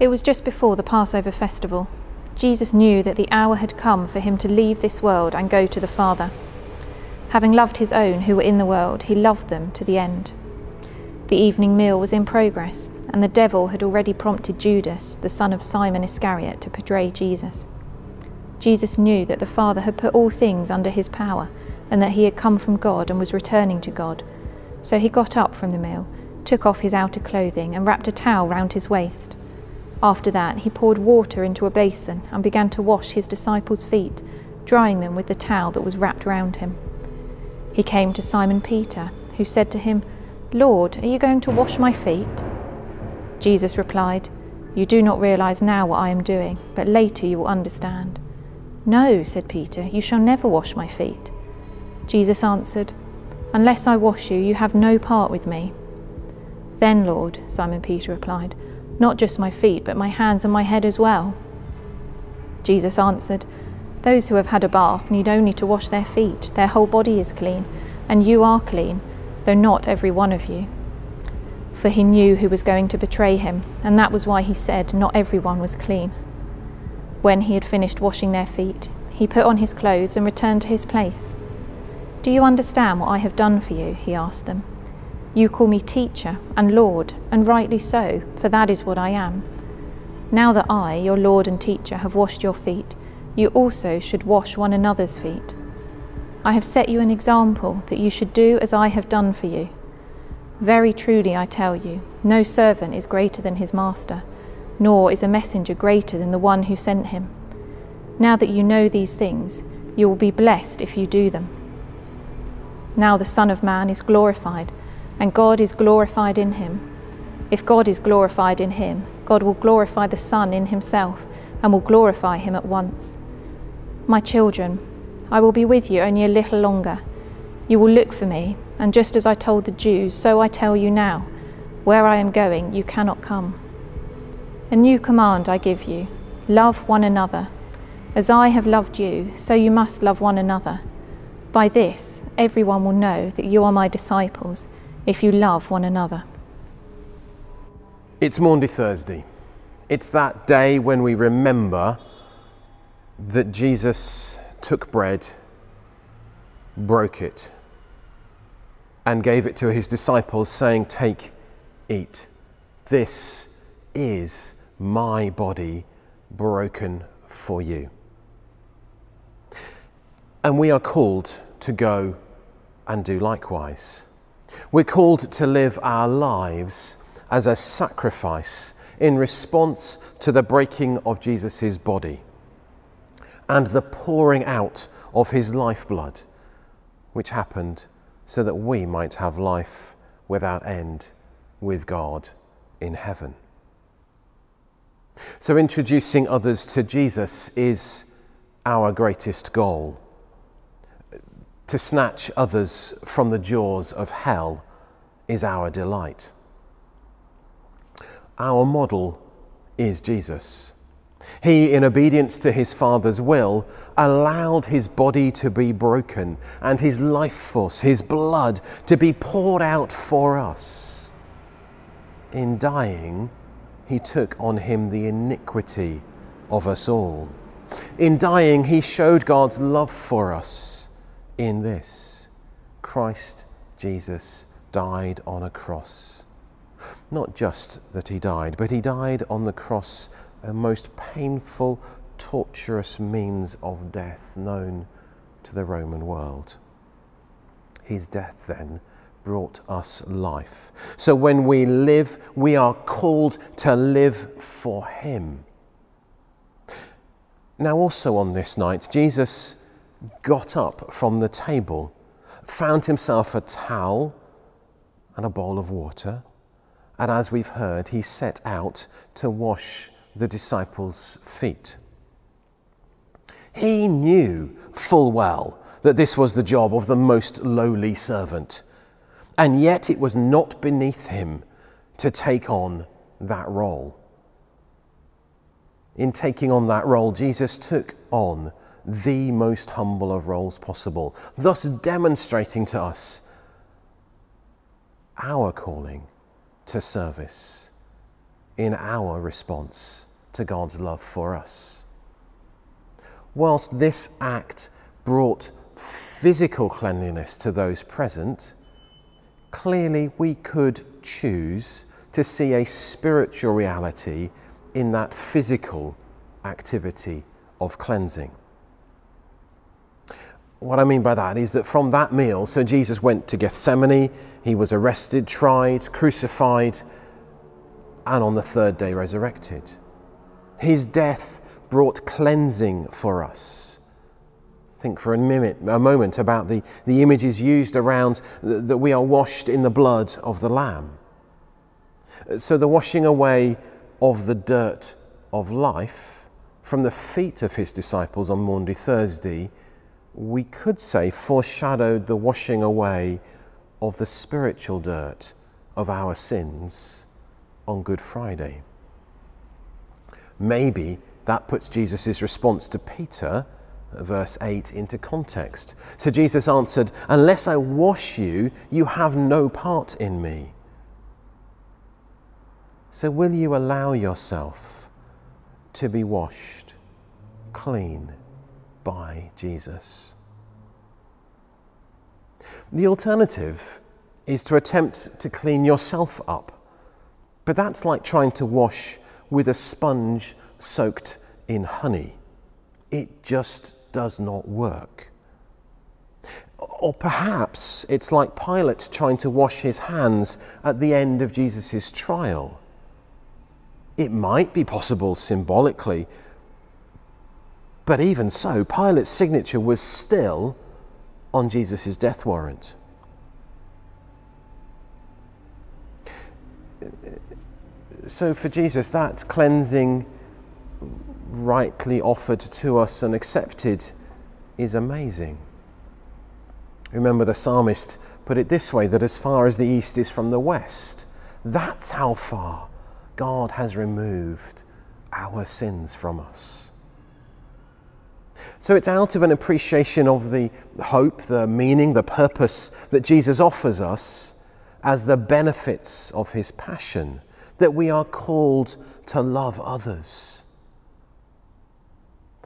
It was just before the Passover festival. Jesus knew that the hour had come for him to leave this world and go to the Father. Having loved his own who were in the world, he loved them to the end. The evening meal was in progress, and the devil had already prompted Judas, the son of Simon Iscariot, to betray Jesus. Jesus knew that the Father had put all things under his power, and that he had come from God and was returning to God. So he got up from the meal, took off his outer clothing, and wrapped a towel round his waist. After that, he poured water into a basin and began to wash his disciples' feet, drying them with the towel that was wrapped round him. He came to Simon Peter, who said to him, Lord, are you going to wash my feet? Jesus replied, You do not realize now what I am doing, but later you will understand. No, said Peter, you shall never wash my feet. Jesus answered, Unless I wash you, you have no part with me. Then, Lord, Simon Peter replied, not just my feet, but my hands and my head as well. Jesus answered, Those who have had a bath need only to wash their feet, their whole body is clean, and you are clean, though not every one of you. For he knew who was going to betray him, and that was why he said, Not every one was clean. When he had finished washing their feet, he put on his clothes and returned to his place. Do you understand what I have done for you? he asked them. You call me teacher and Lord, and rightly so, for that is what I am. Now that I, your Lord and teacher, have washed your feet, you also should wash one another's feet. I have set you an example that you should do as I have done for you. Very truly I tell you, no servant is greater than his master, nor is a messenger greater than the one who sent him. Now that you know these things, you will be blessed if you do them. Now the Son of Man is glorified and God is glorified in him. If God is glorified in him, God will glorify the Son in himself and will glorify him at once. My children, I will be with you only a little longer. You will look for me, and just as I told the Jews, so I tell you now where I am going, you cannot come. A new command I give you love one another. As I have loved you, so you must love one another. By this, everyone will know that you are my disciples if you love one another. It's Maundy Thursday. It's that day when we remember that Jesus took bread, broke it, and gave it to his disciples, saying, Take, eat. This is my body broken for you. And we are called to go and do likewise. We're called to live our lives as a sacrifice in response to the breaking of Jesus' body and the pouring out of his lifeblood, which happened so that we might have life without end with God in heaven. So, introducing others to Jesus is our greatest goal to snatch others from the jaws of hell is our delight. Our model is Jesus. He, in obedience to his Father's will, allowed his body to be broken and his life force, his blood, to be poured out for us. In dying, he took on him the iniquity of us all. In dying, he showed God's love for us in this Christ Jesus died on a cross. Not just that he died, but he died on the cross, a most painful, torturous means of death known to the Roman world. His death then brought us life. So when we live, we are called to live for him. Now, also on this night, Jesus got up from the table, found himself a towel and a bowl of water, and as we've heard, he set out to wash the disciples' feet. He knew full well that this was the job of the most lowly servant, and yet it was not beneath him to take on that role. In taking on that role, Jesus took on the most humble of roles possible, thus demonstrating to us our calling to service in our response to God's love for us. Whilst this act brought physical cleanliness to those present, clearly we could choose to see a spiritual reality in that physical activity of cleansing. What I mean by that is that from that meal, so Jesus went to Gethsemane, he was arrested, tried, crucified, and on the third day resurrected. His death brought cleansing for us. Think for a, minute, a moment about the, the images used around that we are washed in the blood of the Lamb. So, the washing away of the dirt of life from the feet of his disciples on Maundy Thursday, we could say foreshadowed the washing away of the spiritual dirt of our sins on Good Friday. Maybe that puts Jesus' response to Peter, verse 8, into context. So Jesus answered, Unless I wash you, you have no part in me. So will you allow yourself to be washed clean by Jesus? The alternative is to attempt to clean yourself up but that's like trying to wash with a sponge soaked in honey. It just does not work. Or perhaps it's like Pilate trying to wash his hands at the end of Jesus' trial. It might be possible symbolically, but even so, Pilate's signature was still on Jesus' death warrant. so for Jesus, that cleansing rightly offered to us and accepted is amazing. Remember, the psalmist put it this way that as far as the east is from the west, that's how far God has removed our sins from us. So it's out of an appreciation of the hope, the meaning, the purpose that Jesus offers us as the benefits of his passion that we are called to love others.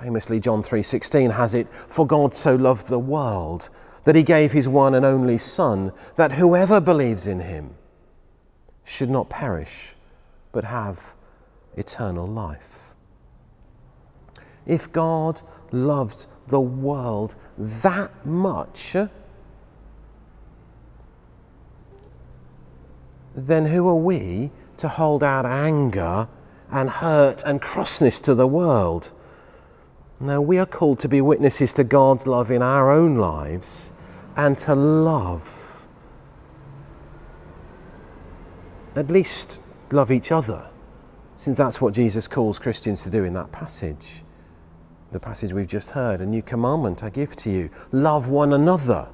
Famously John 3:16 has it, for God so loved the world that he gave his one and only son that whoever believes in him should not perish but have eternal life. If God loved the world that much, then who are we to hold out anger and hurt and crossness to the world. No, we are called to be witnesses to God's love in our own lives and to love. At least love each other, since that's what Jesus calls Christians to do in that passage. The passage we've just heard, a new commandment I give to you love one another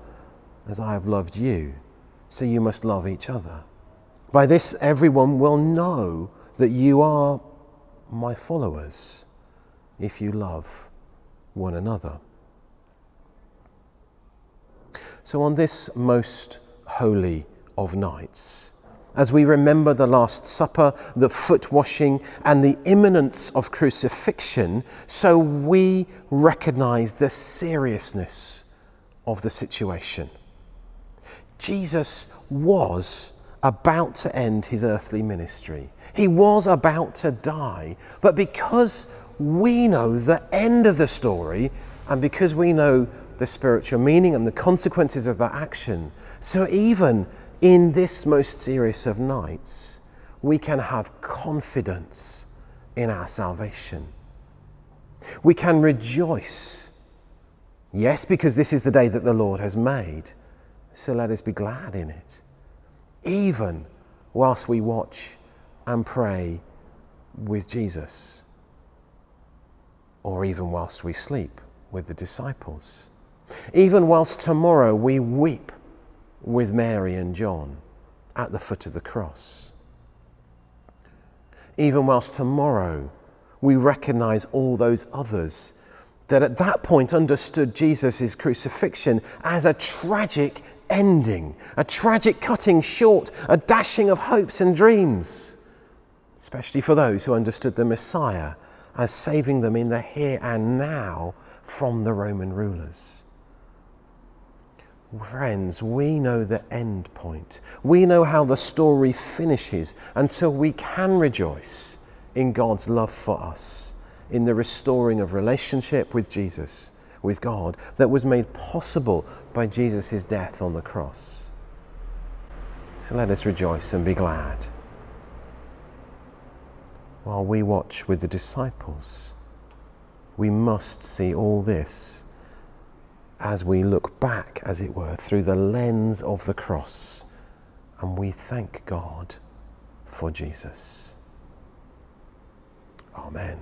as I have loved you, so you must love each other. By this, everyone will know that you are my followers if you love one another. So, on this most holy of nights, as we remember the Last Supper, the foot washing, and the imminence of crucifixion, so we recognize the seriousness of the situation. Jesus was about to end his earthly ministry. He was about to die. But because we know the end of the story, and because we know the spiritual meaning and the consequences of that action, so even in this most serious of nights, we can have confidence in our salvation. We can rejoice. Yes, because this is the day that the Lord has made. So let us be glad in it even whilst we watch and pray with Jesus, or even whilst we sleep with the disciples, even whilst tomorrow we weep with Mary and John at the foot of the cross, even whilst tomorrow we recognize all those others that at that point understood Jesus' crucifixion as a tragic ending, a tragic cutting short, a dashing of hopes and dreams. especially for those who understood the Messiah as saving them in the here and now from the Roman rulers. Friends, we know the end point. We know how the story finishes, and so we can rejoice in God's love for us, in the restoring of relationship with Jesus, with God, that was made possible by Jesus' death on the cross. So let us rejoice and be glad while we watch with the disciples. We must see all this as we look back, as it were, through the lens of the cross, and we thank God for Jesus. Amen.